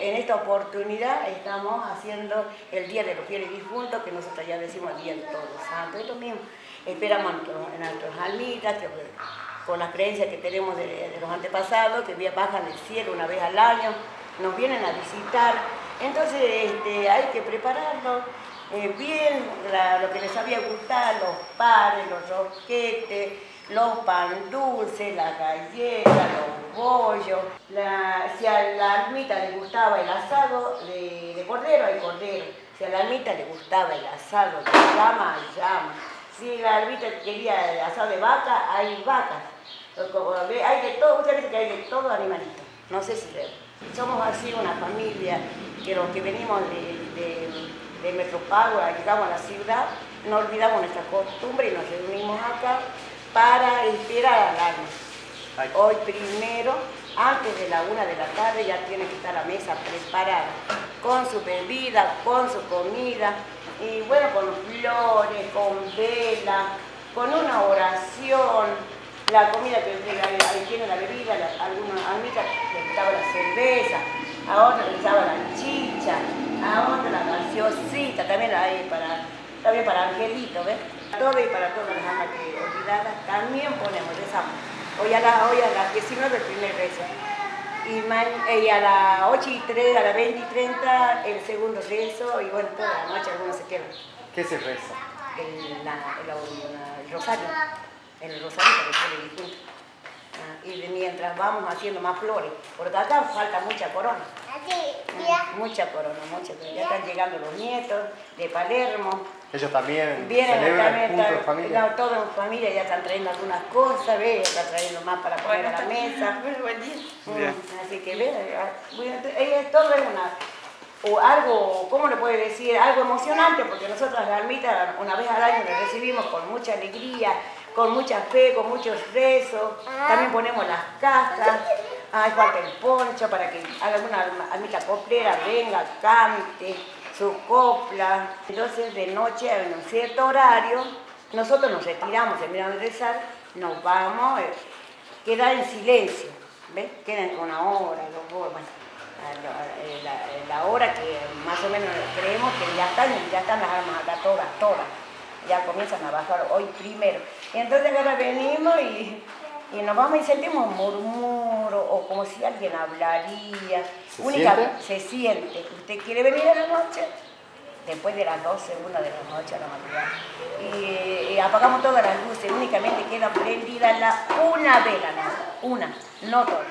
en esta oportunidad estamos haciendo el Día de los Fieles Difuntos, que nosotros ya decimos Día de Todos Santos. Es lo mismo, esperamos a nuestros almitas, que con las creencias que tenemos de, los antepasados, que bajan del cielo una vez al año, nos vienen a visitar. Entonces este, hay que prepararlo eh, bien, lo que les había gustado, los panes, los roquetes, los pan dulces, la galleta, los bollos. si a la almita le gustaba el asado de, cordero, hay cordero. Si a la almita le gustaba el asado de llama, hay llama. Si la almita quería el asado de vaca, hay vacas. Hay de todo, ustedes dicen que hay de todo animalito. No sé si somos así una familia que los que venimos de, de nuestro pago, llegamos a la ciudad, no olvidamos nuestra costumbre y nos reunimos acá para esperar al alma. Hoy primero, antes de la una de la tarde, ya tiene que estar la mesa preparada, con su bebida, con su comida, y bueno, con flores, con vela, con una oración, la comida que tiene la bebida, algunas amigas le gustaba la cerveza, a otra le gustaba la chicha, a otra la gaseosita, también hay para, también para Angelito, ¿ves? Todo y para todas las almas que olvidadas también ponemos, rezamos. Hoy a, la, hoy a las 19 el primer rezo. Y, eh, y, a las 8 y 3, a las 20 y 30 el segundo rezo y bueno, toda la noche algunos se quedan. ¿Qué se reza? El, la, el, el rosario, el rosario para el difunto. Ah, y mientras vamos haciendo más flores, porque acá falta mucha corona. Mm, mucha corona, mucha corona. Ya están llegando los nietos de Palermo. Ellos también Vienen celebran también, juntos, familia. No, todos en familia ya están trayendo algunas cosas, ¿ves? Ya están trayendo más para poner a la mesa. Buen día. Mm, así que, ¿ves? Todo es una o algo, ¿cómo le puede decir? Algo emocionante, porque nosotros la ermita una vez al año la recibimos con mucha alegría, con mucha fe, con muchos rezos. También ponemos las casas, hay falta el poncho para que alguna almita coplera venga, cante su copla. Entonces de noche en un cierto horario, nosotros nos retiramos, terminamos de rezar, nos vamos, eh, queda en silencio, ¿ves? Quedan una hora, dos horas, la, la, hora que más o menos creemos que ya están, ya están las armas acá todas, todas. Ya comienzan a bajar hoy primero. Y entonces ahora venimos y, y nos vamos y sentimos murmuro o como si alguien hablaría. ¿Se siente? Se siente. ¿Usted quiere venir a la noche? Después de las 12, una de la noche a la madrugada. Y, y, apagamos todas las luces, únicamente queda prendida la, una vela, no, una, no todas.